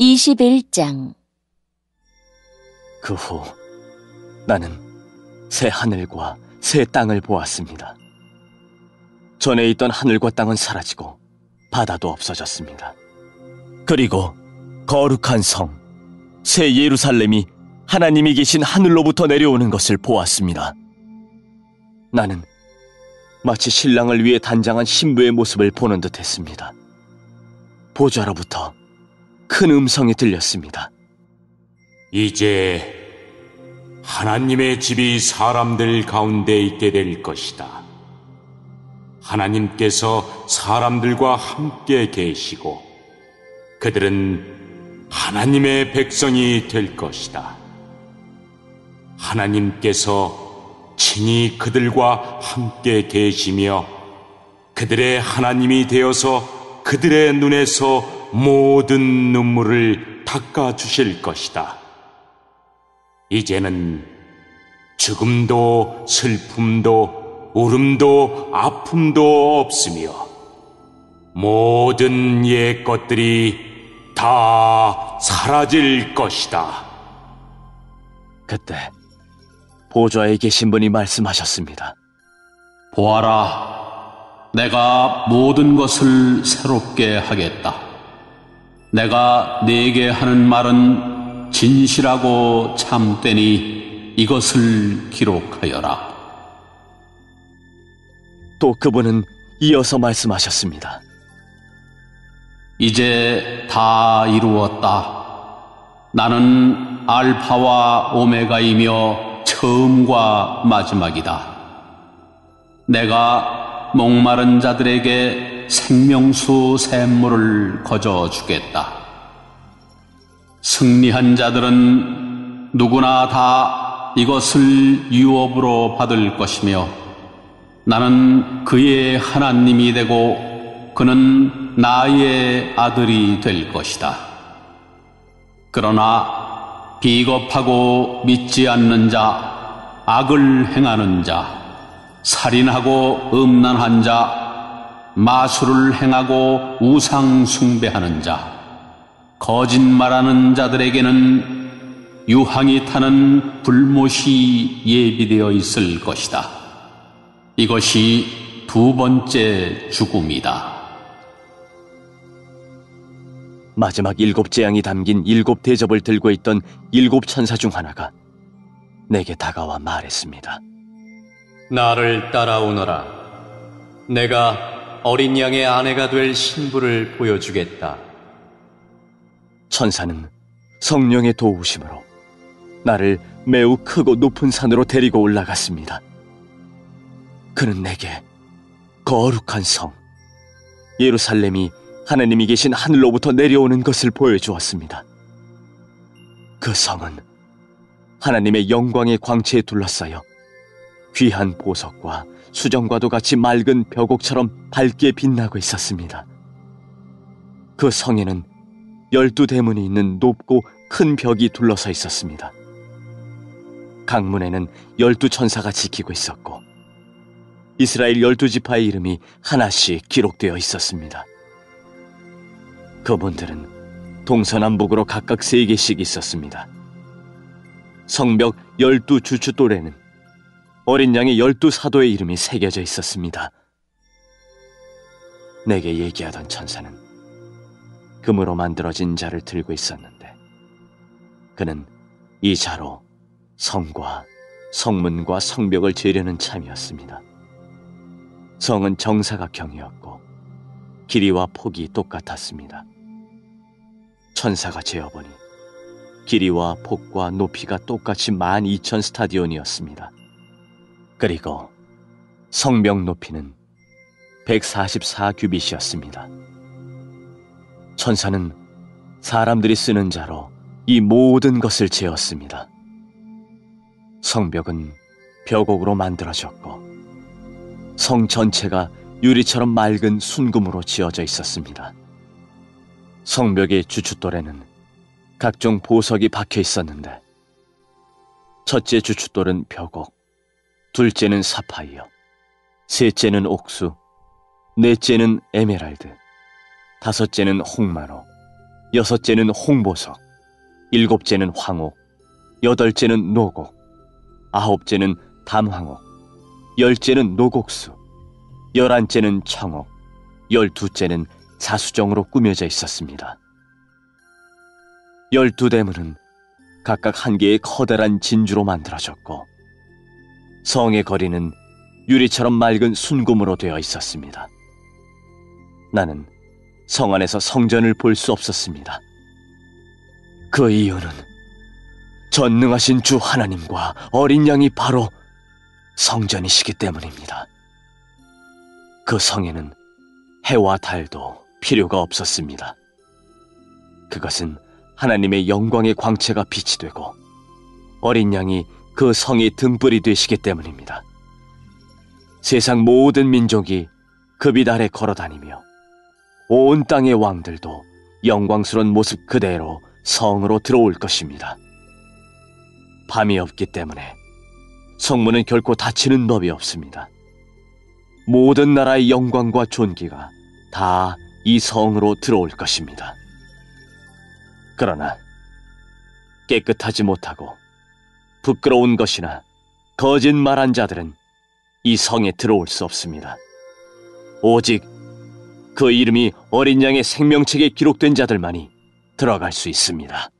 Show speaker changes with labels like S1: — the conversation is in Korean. S1: 21장 그 후 나는 새 하늘과 새 땅을 보았습니다. 전에 있던 하늘과 땅은 사라지고 바다도 없어졌습니다. 그리고 거룩한 성, 새 예루살렘이 하나님이 계신 하늘로부터 내려오는 것을 보았습니다. 나는 마치 신랑을 위해 단장한 신부의 모습을 보는 듯 했습니다. 보좌로부터 큰 음성이
S2: 들렸습니다. 이제 하나님의 집이 사람들 가운데 있게 될 것이다. 하나님께서 사람들과 함께 계시고 그들은 하나님의 백성이 될 것이다. 하나님께서 친히 그들과 함께 계시며 그들의 하나님이 되어서 그들의 눈에서 모든 눈물을 닦아 주실 것이다. 이제는 죽음도 슬픔도 울음도 아픔도 없으며 모든 옛 것들이 다 사라질 것이다.
S1: 그때
S3: 보좌에 계신 분이 말씀하셨습니다. 보아라, 내가 모든 것을 새롭게 하겠다. 내가 네게 하는 말은 진실하고 참되니 이것을 기록하여라.
S1: 또 그분은 이어서 말씀하셨습니다.
S3: 이제 다 이루었다. 나는 알파와 오메가이며 처음과 마지막이다. 내가 목마른 자들에게 생명수 샘물을 거저 주겠다. 승리한 자들은 누구나 다 이것을 유업으로 받을 것이며 나는 그의 하나님이 되고 그는 나의 아들이 될 것이다. 그러나 비겁하고 믿지 않는 자, 악을 행하는 자, 살인하고 음란한 자, 마술을 행하고 우상 숭배하는 자, 거짓말하는 자들에게는 유황이 타는 불못이 예비되어 있을 것이다. 이것이 두 번째 죽음이다.
S1: 마지막 일곱 재앙이 담긴 일곱 대접을 들고 있던 일곱 천사 중 하나가 내게 다가와 말했습니다. 나를 따라오너라. 내가 어린 양의 아내가 될 신부를 보여주겠다. 천사는 성령의 도우심으로 나를 매우 크고 높은 산으로 데리고 올라갔습니다. 그는 내게 거룩한 성, 예루살렘이 하나님이 계신 하늘로부터 내려오는 것을 보여주었습니다. 그 성은 하나님의 영광의 광채에 둘러싸여 귀한 보석과 수정과도 같이 맑은 벼곡처럼 밝게 빛나고 있었습니다. 그 성에는 열두 대문이 있는 높고 큰 벽이 둘러서 있었습니다. 강문에는 열두 천사가 지키고 있었고 이스라엘 열두 지파의 이름이 하나씩 기록되어 있었습니다. 그분들은 동서남북으로 각각 세 개씩 있었습니다. 성벽 열두 주춧돌에는 어린 양의 열두 사도의 이름이 새겨져 있었습니다. 내게 얘기하던 천사는 금으로 만들어진 자를 들고 있었는데 그는 이 자로 성과 성문과 성벽을 재려는 참이었습니다. 성은 정사각형이었고 길이와 폭이 똑같았습니다. 천사가 재어보니 길이와 폭과 높이가 똑같이 12,000 스타디온이었습니다. 그리고 성벽 높이는 144규빗이었습니다. 천사는 사람들이 쓰는 자로 이 모든 것을 지었습니다. 성벽은 벽옥으로 만들어졌고 성 전체가 유리처럼 맑은 순금으로 지어져 있었습니다. 성벽의 주춧돌에는 각종 보석이 박혀 있었는데 첫째 주춧돌은 벽옥, 둘째는 사파이어, 셋째는 옥수, 넷째는 에메랄드, 다섯째는 홍마노, 여섯째는 홍보석, 일곱째는 황옥, 여덟째는 노곡, 아홉째는 담황옥, 열째는 노곡수, 열한째는 청옥, 열두째는 자수정으로 꾸며져 있었습니다. 열두 대문은 각각 한 개의 커다란 진주로 만들어졌고 성의 거리는 유리처럼 맑은 순금으로 되어 있었습니다. 나는 성 안에서 성전을 볼 수 없었습니다. 그 이유는 전능하신 주 하나님과 어린 양이 바로 성전이시기 때문입니다. 그 성에는 해와 달도 필요가 없었습니다. 그것은 하나님의 영광의 광채가 빛이 되고 어린 양이 그 성이 등불이 되시기 때문입니다. 세상 모든 민족이 그비아에 걸어다니며 온 땅의 왕들도 영광스러운 모습 그대로 성으로 들어올 것입니다. 밤이 없기 때문에 성문은 결코 닫히는 법이 없습니다. 모든 나라의 영광과 존귀가 다 이 성으로 들어올 것입니다. 그러나 깨끗하지 못하고 부끄러운 것이나 거짓말한 자들은 이 성에 들어올 수 없습니다. 오직 그 이름이 어린 양의 생명책에 기록된 자들만이 들어갈 수 있습니다.